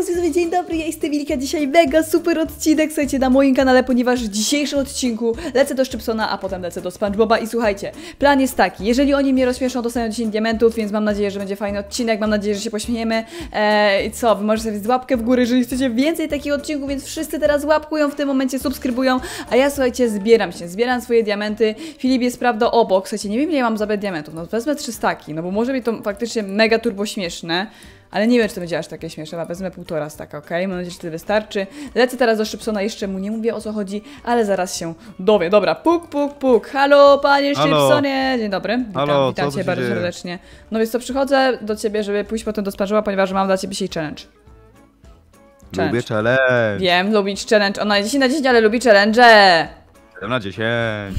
Serwus, widzowie, dzień dobry, ja jestem Milka, dzisiaj mega super odcinek, słuchajcie, na moim kanale, ponieważ w dzisiejszym odcinku lecę do Szczypsona, a potem lecę do SpongeBoba i słuchajcie, plan jest taki, jeżeli oni mnie rozśmieszą, dostaną 10 diamentów, więc mam nadzieję, że będzie fajny odcinek, mam nadzieję, że się pośmiejemy. Eee, i co, wy możecie sobie łapkę w górę, jeżeli chcecie więcej takich odcinków, więc wszyscy teraz łapkują w tym momencie, subskrybują, a ja, słuchajcie, zbieram się, zbieram swoje diamenty, Filip jest, prawda, obok, słuchajcie, nie wiem, ile mam zabrać diamentów, no wezmę 300, no bo może być to faktycznie mega turbo śmieszne, ale nie wiem, czy to będzie aż takie śmieszne. Chyba wezmę półtora staka, ok? Mam nadzieję, że to wystarczy. Lecę teraz do Szybsona, jeszcze mu nie mówię o co chodzi, ale zaraz się dowie. Dobra, puk, puk, puk. Halo, panie Halo. Szybsonie! Dzień dobry. Witam, Halo, witam cię bardzo dzieje? serdecznie. No więc co, przychodzę do ciebie, żeby pójść potem do Sparzowa, ponieważ mam dla ciebie dzisiaj challenge. Challenge. Lubię challenge. Wiem, lubić challenge. Ona jest 10 na 10, ale lubi challenge. 7 na 10.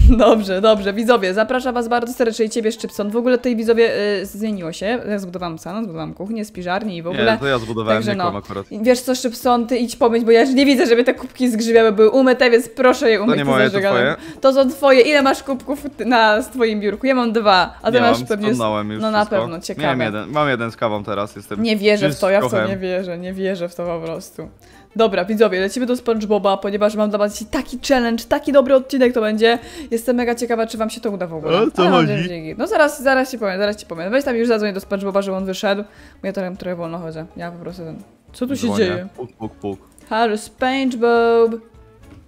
Dobrze, dobrze. Widzowie, zapraszam was bardzo serdecznie i ciebie Szczypson. W ogóle tutaj widzowie y, zmieniło się. Ja zbudowałam salon, zbudowałam kuchnię, spiżarnię i w ogóle. Nie, to ja zbudowałem, Także nie no. akurat. Wiesz co, Szybson, ty idź pomyć, bo ja już nie widzę, żeby te kubki zgrzybiały, były umyte, więc proszę je umyć. nie z moje, to twoje? To są twoje. Ile masz kubków na swoim biurku? Ja mam dwa, a ty nie masz mam, pewnie... już No na wszystko. pewno, ciekawe. Miałem jeden, mam jeden z kawą teraz, jestem Nie wierzę w to, ja w to nie wierzę, nie wierzę w to po prostu. Dobra, widzowie, lecimy do SpongeBoba, ponieważ mam dla was taki challenge, taki dobry odcinek to będzie. Jestem mega ciekawa, czy wam się to uda w ogóle. O co Ale chodzi? że- No zaraz, zaraz ci powiem, zaraz ci powiem. Weź tam już zadzwoń do SpongeBoba, żeby on wyszedł, bo ja trochę, trochę wolno chodzę. Ja po prostu ten... Co tu się Dzwonię. dzieje? Puk, puk, puk. Halo, SpongeBob!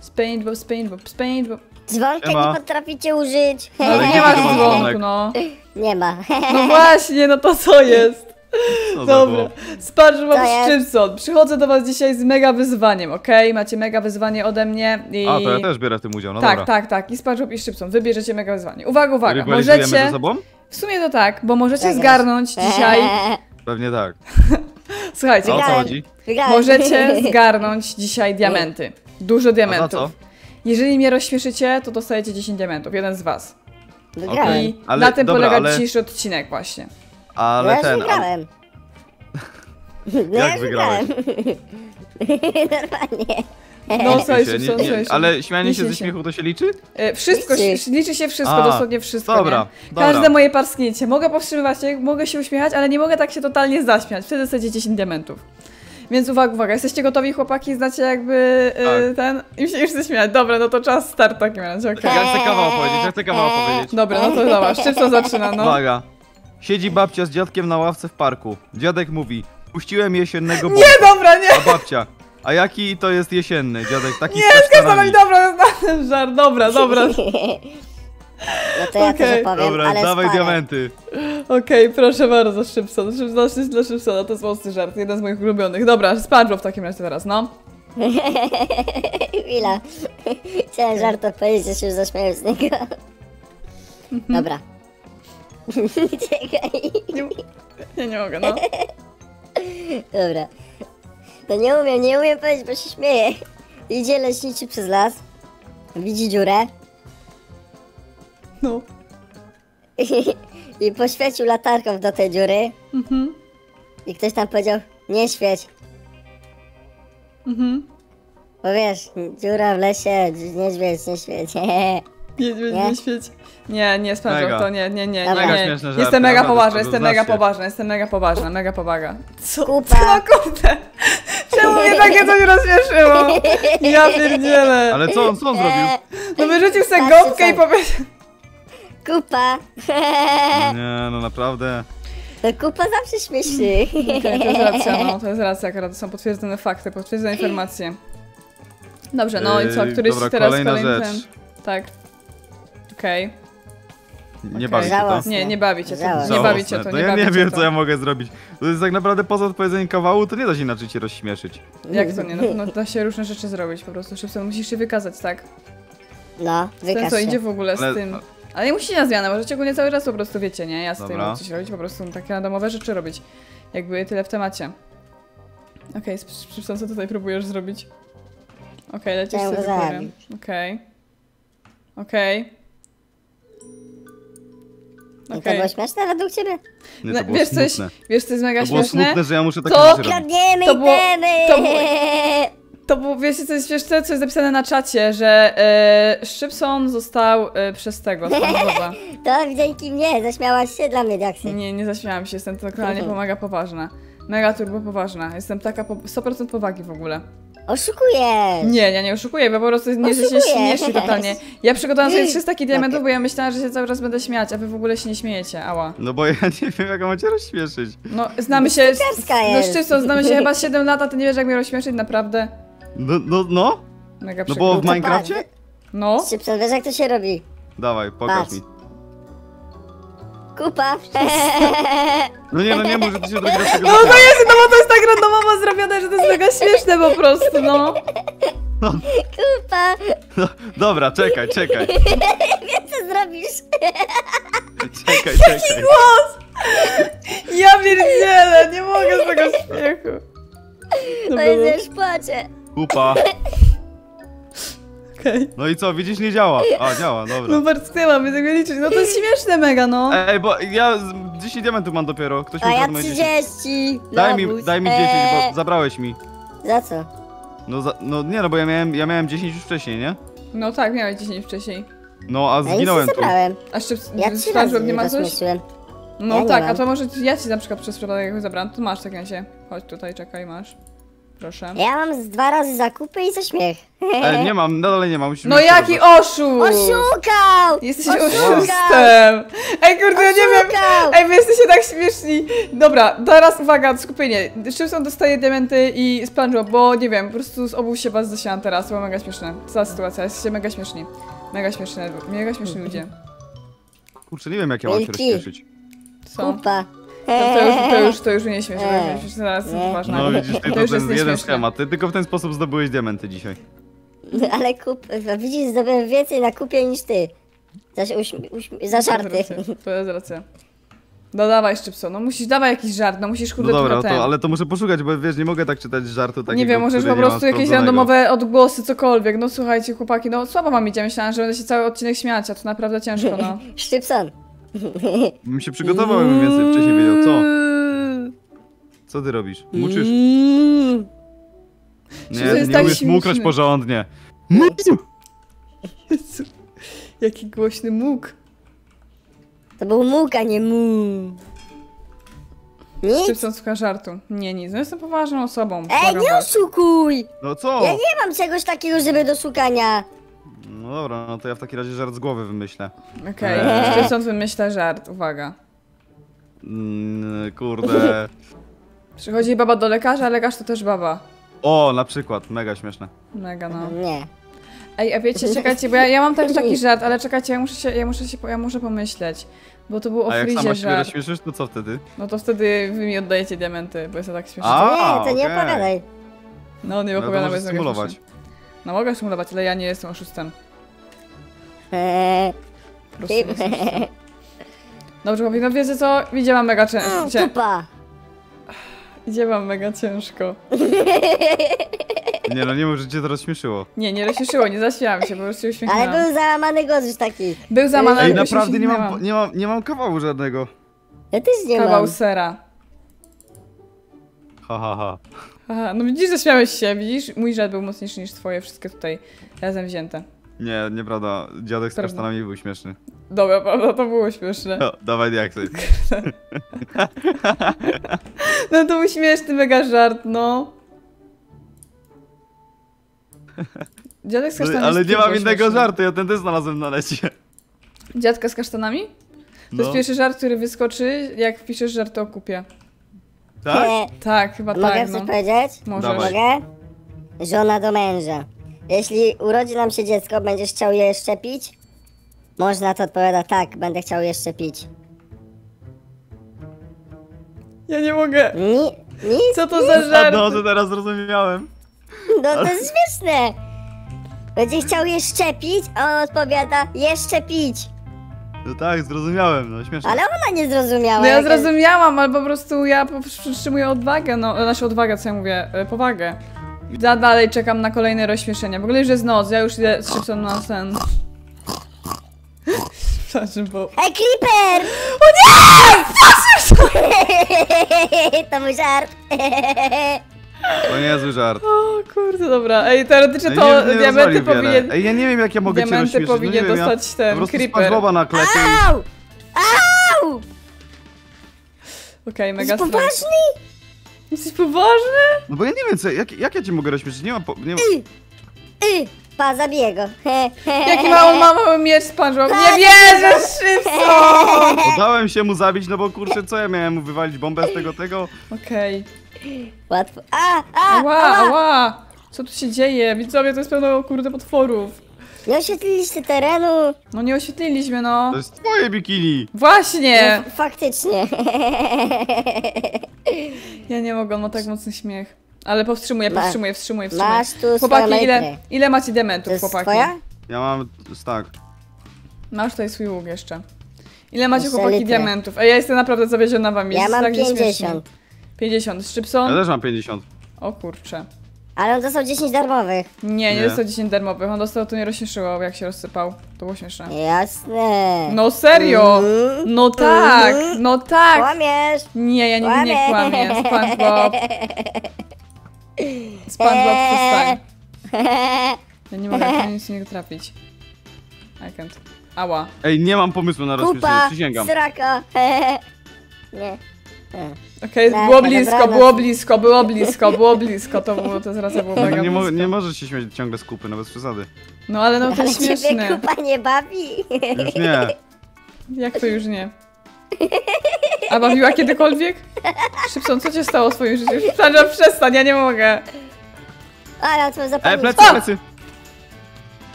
SpongeBob, SpongeBob, SpongeBob. Dzwonka Siema. nie potraficie użyć. Ale nie masz dzwonku, dzwonek? no. Nie ma. No właśnie, no to co jest? Co Dobra, Co jest? Szczypson, przychodzę do was dzisiaj z mega wyzwaniem, okej? Macie mega wyzwanie ode mnie i... A, to ja też biorę w tym udział, no tak, dobra. tak, tak. I SpongeBob i Szczypson, wybierzecie mega wyzwanie. Uwaga, uwaga, możecie... ze sobą? W sumie to tak, bo możecie Zagrasz. zgarnąć dzisiaj... Pewnie tak. Słuchajcie, o co chodzi? Możecie zgarnąć dzisiaj diamenty. Dużo A za diamentów. co? Jeżeli mnie rozśmieszycie, to dostajecie 10 diamentów, jeden z was. Wygrałem. I Ale- na tym dobra, polega ale- dzisiejszy odcinek właśnie. Ale ja ten... Wygrałem. No Jak już wygrałeś? wygrałem. Normalnie. No, słuchaj, się, nie, nie, ale śmianie się Nie ze się. śmiechu to się liczy? E, Wszystko, Liczy. liczy się wszystko, A, dosłownie wszystko. dobra, nie? dobra. Każde moje parsknięcie. Mogę powstrzymywać się, mogę się uśmiechać, ale nie mogę tak się totalnie zaśmiać. Wtedy dostajecie 10 diamentów. Więc uwaga, uwaga, jesteście gotowi chłopaki, znacie jakby e, Tak. ten... I się już zaśmiać. Dobra, no to czas start w takim razie, okej. Ja chcę kawał opowiedzieć, ja chcę kawał opowiedzieć. Dobra, no to dobra, szybko zaczyna, no. Uwaga. Siedzi babcia z dziadkiem na ławce w parku. Dziadek mówi, puściłem jesiennego bąka. Nie, dobra, nie! A babcia, a jaki to jest jesienny? Dziadek taki Nie. Zgadza mi, dobra, znam żart, dobra, dobra. No to ja Okej. też opowiem, Dobra, ale dawaj panem. diamenty. Okej, proszę bardzo, Szybson. Szybson dla Szybsona, to jest mocny żart, jeden z moich ulubionych. Dobra, SpongeBob w takim razie teraz, no. Chwila. Chciałem żart opowiedzieć, że się już zaśmiałem z niego. Dobra. Czekaj. Ja nie mogę, no. Dobra. No nie umiem, nie umiem powiedzieć, bo się śmieję. Idzie leśniczy przez las. Widzi dziurę. No. I poświecił latarką do tej dziury. Mhm, I ktoś tam powiedział, nie świeć. mhm. Bo wiesz, dziura w lesie, niedźwiedź, nie świeć. Niedźwiedź, Nie? nie świeć. Nie, nie, SpongeBob, Mega. to nie, nie, nie, nie, Mega nie. śmieszne żarty, Jestem mega naprawdę, poważna, jestem mega poważna, jestem mega poważna, mega powaga. Co? Kupa. No kurde! Czemu mnie takie coś rozśmieszyło? Ja pierdzielę. Ale co on, co on zrobił? No wyrzucił sobie Patrzcie, gąbkę i co. powiedział... Kupa. Nie, no naprawdę. No kupa zawsze śmieszy. Okej, to jest racja, no, to jest racja, akurat to są potwierdzone fakty, potwierdzone informacje. Dobrze, no i co, Yy, któryś dobra, teraz kolejna kolejny rzecz. ten... Tak. Okej. Nie Okej. bawi się to. Nie, nie bawicie to, Żałosne. nie bawicie Żałosne. to, nie ja nie wiem, to. co ja mogę zrobić. To jest tak naprawdę poza odpowiedzeniem kawału, to nie da się inaczej cię rozśmieszyć. Jak to nie? No, no da się różne rzeczy zrobić po prostu. Szybko musisz się wykazać, tak? No, Ten wykaż co się. idzie w ogóle z Ale- tym. Ale nie musicie na zmianę, możecie ogólnie cały czas po prostu wiecie, nie? Ja z tym Dobra. coś robić, po prostu takie randomowe rzeczy robić. Jakby tyle w temacie. Okej, okay, co tutaj próbujesz zrobić? Okej, lecisz Chciałem sobie do góry. zabić. Okej. Okej. I to było śmieszne według ciebie? Nie, No, to było wiesz coś, wiesz co jest mega To było śmieszne? smutne, że ja muszę takie To- rzeczy robić. To było- to było- To było, wiecie co jest śmieszne, co jest napisane na czacie, że e, Szybson został e, przez tego. To dzięki mnie, zaśmiałaś się dla mnie, Diaksy. Nie, nie zaśmiałam się, jestem totalnie pomaga poważna. Mega turbo poważna. Jestem taka po... 100% powagi w ogóle. Oszukujesz! Nie, ja nie oszukuję, bo po prostu nie, że się śmiesznie totalnie. Ja przygotowałam sobie 300 takich diamentów, bo ja myślałam, że się cały czas będę śmiać, a wy w ogóle się nie śmiejecie, ała. No bo ja nie wiem, jak macie rozśmieszyć. No, znamy się... No. Szczypson, znamy się chyba 7 lat, a ty nie wiesz jak mnie rozśmieszyć, naprawdę. No, no, no? Mega No bo w Minecrafcie? No, Szybko, wiesz jak to się robi? Dawaj, pokaż Patrz. mi. Kupa. No nie, no nie mów, że ty się dopiero tego No to jest, no bo to jest tak randomowo zrobione, że to jest mega śmieszne po prostu, no. Kupa. No, dobra, czekaj, czekaj, Co zrobisz? czekaj, czekaj. Ja pierdzielę, nie mogę z tego śmiechu. O Dobra, Jezu, no. już płaczę. Kupa. Okej. No i co, widzisz, nie działa. A, działa, dobra. No bardzo mnie tego liczyć, no to jest śmieszne mega, no. Ej, bo ja z- 10 diamentów mam dopiero. Ktoś mi A ja ukradł moje 10. 30. Daj mi, Lobus. daj mi 10, Eee, bo zabrałeś mi. Za co? No, za, no nie, no bo ja miałem, ja miałem 10 już wcześniej, nie? No tak, miałeś 10 wcześniej. No, a Ja nic nie zginąłem tu. zabrałem. A jeszcze Ja trzy SpongeBob razy nie ma coś? rozmyśliłem. No Ja nie tak, mam. a to może ja ci na przykład przez przypadek jakoś zabrałam, to masz tak się. Chodź tutaj, czekaj, masz. Proszę. Ja mam z dwa razy zakupy i co śmiech. E, nie mam, nadal nie mam. Musimy No jaki rozdać. oszust! Oszukał! Jesteś Oszukał! oszustem! Ej kurde, ja nie wiem! Ej, wy jesteście tak śmieszni! Dobra, teraz uwaga, skupienie. Szybson dostaje diamenty i SpongeBob, bo nie wiem, po prostu z obu się was zasiałam teraz, było mega śmieszne. Cała sytuacja, jesteście mega śmieszni. Mega śmieszne, mega śmieszni ludzie. Kurczę, nie wiem, jak ja mam się rozśmieszyć. Co? Kupa. To, to, już, to, już, to już nie śmieszy, to Eee. już Nie. ważne. No widzisz, ty To to, już ten jest jeden schemat. Ty tylko w ten sposób zdobyłeś diamenty dzisiaj. Ale kup... Widzisz, zdobyłem więcej na kupie niż ty. Za, uśm- uśm- za żarty. To jest racja. No dawaj Szczypson, no musisz, dawaj jakiś żart, no musisz No kurde dobra, trochę ten. to, ale to muszę poszukać, bo wiesz, nie mogę tak czytać żartu takiego, Nie wiem, możesz po prostu jakieś randomowe odgłosy, cokolwiek. No słuchajcie, chłopaki, no słabo wam idzie. Myślałam, że będę się cały odcinek śmiać, a to naprawdę ciężko, no. Szczypson. Bym się przygotował, bym więcej wcześniej wiedział. Co? Co ty robisz? Muczysz? Mm. Nie, nie tak umiesz śmieszne. porządnie. Jezu, Jaki głośny mógł. To był mógł, a nie mu. Nic. Szczypson słucha żartu. Nie, nic, no jestem poważną osobą. Ej, błagam nie was. oszukuj! No co? Ja nie mam czegoś takiego, żeby do szukania. No dobra, no to ja w takim razie żart z głowy wymyślę. Okej, Eee. Szczypson wymyśla żart, uwaga. Mm, kurde. Przychodzi baba do lekarza, a lekarz to też baba. O, na przykład, mega śmieszne. Mega, no. Nie. Ej, a wiecie, czekajcie, bo ja, ja mam też taki żart, ale czekajcie, ja muszę się, ja muszę się, ja muszę pomyśleć. Bo to był o A jak frizie sama żart. rozśmieszysz, to co wtedy? No to wtedy wy mi oddajecie diamenty, bo jest to tak śmieszne. A, nie, to nie opowiadaj. No nie No to opowiadam, bo możesz jest symulować. No mogę symulować, ale ja nie jestem oszustem. Eee, Po prostu. Dobrze, chłopaki, no wiecie co? Idzie wam mega ciężko. Idzie, kupa. idzie wam mega ciężko. Nie no, nie mów, że cię to rozśmieszyło. Nie, nie rozśmieszyło, nie zaśmiałam się, po prostu się Ale uśmiechnęłam. był załamany głos już taki. Był zamazany, Ej, bo się naprawdę nie mam, uśmiechnęłam. nie mam, nie mam kawału żadnego. Ja też nie Kawał mam. sera. Ha, ha, ha. Aha, no widzisz, zaśmiałeś się, widzisz? Mój żart był mocniejszy niż twoje, wszystkie tutaj razem wzięte. Nie, nieprawda. Dziadek z Prawda. kasztanami był śmieszny. Dobra, prawda, to było śmieszne. No, dawaj diaksy. No to był śmieszny mega żart, no. Dziadek z kasztanami. Ale nie mam innego śmieszny? żartu, ja ten też znalazłem na lecie. Dziadka z kasztanami? To No. jest pierwszy żart, który wyskoczy, jak wpiszesz żart o kupie. Tak? Tak, chyba Mogę tak, coś no. powiedzieć? Możesz. Dawaj. Mogę? Żona do męża. Jeśli urodzi nam się dziecko, będziesz chciał je szczepić? Można to odpowiada tak, będę chciał je szczepić. Ja nie mogę. Ni nic? Co to za żart? no, to teraz zrozumiałem. No to jest śmieszne. Będzie chciał je szczepić, a on odpowiada jeszcze pić. No tak, zrozumiałem, no śmieszne. Ale ona nie zrozumiała. No ja zrozumiałam, ale po prostu ja przytrzymuję odwagę, no, naszą odwagę, co ja mówię, e, powagę. Ja dalej czekam na kolejne rozśmieszenia. W ogóle już jest noc, ja już idę szybko na ten... Przepraszam, bo... Ej, Creeper! O nie! to mój żart. To niezły żart. O kurde, dobra. Ej, teoretycznie to nie- nie diamenty powinien... Ej, ja nie wiem jak ja mogę cię Diamenty rozśmieszyć. powinien no wiem, dostać ja ten po prostu creeper. SpongeBoba na klepie. Au! Au! Okej, mega Jest strasznie. poważny? Jesteś poważny? No bo ja nie wiem, co, jak, jak ja cię mogę rozśmieszyć? Nie ma, po, nie ma... Y, pa, zabiję go. Jaki ma on ma mały miecz SpongeBob? Nie wierzę, Szybson! Udałem się mu zabić, no bo kurczę, co ja miałem mu wywalić bombę z tego, tego? Okej. Łatwo. A, a, Ała, ała. ała! Co tu się dzieje? Widzowie, to jest pełno kurde potworów. Nie oświetliliście terenu. No nie oświetliliśmy, no. To jest twoje bikini! Właśnie! No, faktycznie. Ja nie mogę, on ma tak mocny śmiech. Ale powstrzymuję, Ma- powstrzymuję, wstrzymuję, wstrzymuję. Masz tu swoją Chłopaki, ile, ile macie To dementów, jest chłopaki? twoja? Ja mam, tak. Masz tutaj swój łuk jeszcze. Ile macie Jeszcze chłopaki litrę. diamentów? Ej, ja jestem naprawdę zawiedziona wami. Ja jest mam tak nieśmiesznie. 50. 50. Ja Szczypson? też mam 50. O kurcze. Ale on dostał 10 darmowych. Nie, nie Nie. dostał 10 darmowych. On dostał, to nie rozśmieszyło, jak się rozsypał. To było śmieszne. Jasne. No serio! Mhm. No tak, Mhm. no tak! Kłamiesz. Nie, ja nigdy nie Kłamie. kłamię. SpongeBob. SpongeBob, przestań. Ja nie mogę w nic nie trafić. I can't. Ała. Ej, nie mam pomysłu na rozśmieszenie, Kupa, przysięgam. sraka. Nie. Okej, Dobra, było blisko, było blisko, było blisko, było blisko, to było, to zaraz było mega No, nie, mo blisko. nie możesz się śmiać ciągle z kupy, no bez przesady. No ale no to Ale jest ciebie śmieszne. kupa nie bawi. Już nie. Jak to już nie? A bawiła kiedykolwiek? Szybson, co cię stało w swoim życiu? Sandra, przestań, ja nie mogę. A, ja to zapomnieć. plecy, plecy!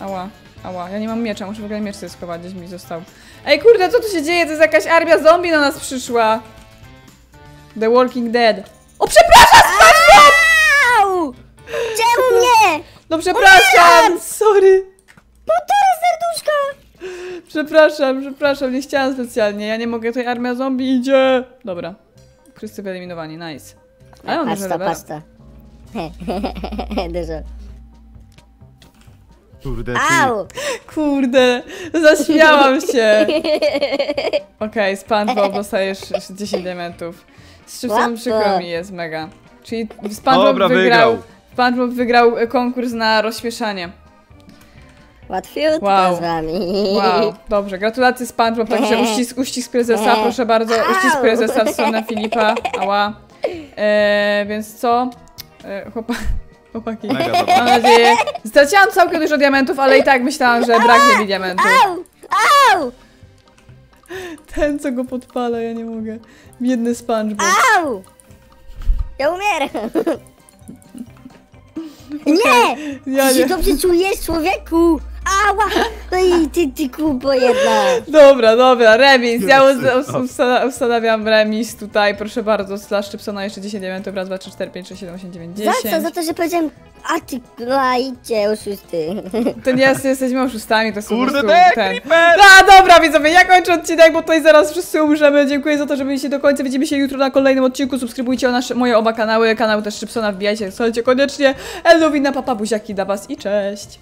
Ała, ała, ja nie mam miecza, muszę w ogóle miecz sobie schować, gdzieś mi został. Ej, kurde, co tu się dzieje? To jest jakaś armia zombie na nas przyszła. The Walking Dead. O, przepraszam! Au! Czemu mnie? No przepraszam! Sorry! Półtora serduszka! Przepraszam, przepraszam, nie chciałam specjalnie. Ja nie mogę, tutaj armia zombie idzie. Dobra. Wszyscy wyeliminowani, nice. Ale on patrz to. Dużo. Kurde, ty. Au! Kurde, zaśmiałam się. Okej, SpongeBob dostajesz 10 diamentów. Z czym Łatwo. przykro mi jest mega. Czyli SpongeBob Dobra, wygrał, wygrał. SpongeBob wygrał konkurs na rozśmieszanie. Łatwiutko Wow. z wami. Wow, dobrze, gratulacje SpongeBob, także uścisk, uścisk prezesa, proszę bardzo, uścisk prezesa w stronę Filipa, ała. E, więc co? E, chłopa, chłopaki, Mega mam nadzieję, straciłam całkiem dużo diamentów, ale i tak myślałam, że braknie mi diamentów. Au! Au! Ten, co go podpala, ja nie mogę. Biedny SpongeBob. Au! Ja umieram. Nie! Ja Ty się nie. dobrze czujesz, człowieku? Ała! No i ty, ty kupo jedna. Dobra, dobra, remis. Ja us- us- ustada- ustanawiam remis tutaj, proszę bardzo. Slash Szczypsona jeszcze 10 diamentów, raz, dwa, trzy, cztery, pięć, sześć, siedem, osiem, dziewięć, Za co? dziesięć. Za to, że powiedziałem, a ty, no a idźcie, oszusty. To nie jest, jesteśmy oszustami, to jest po Kurde, prostu te, ten... creeper! A, dobra widzowie, ja kończę odcinek, bo tutaj zaraz wszyscy umrzemy. Dziękuję za to, że byliście do końca. Widzimy się jutro na kolejnym odcinku. Subskrybujcie nasze, moje oba kanały, kanał też Szczypsona, wbijajcie, słuchajcie koniecznie. Elowina, papa, buziaki dla was i cześć.